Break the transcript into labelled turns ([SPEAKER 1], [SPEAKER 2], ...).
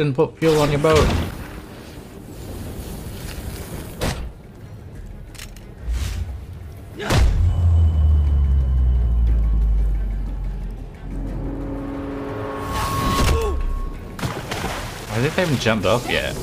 [SPEAKER 1] shouldn't put fuel on your boat. I think they haven't jumped off yet.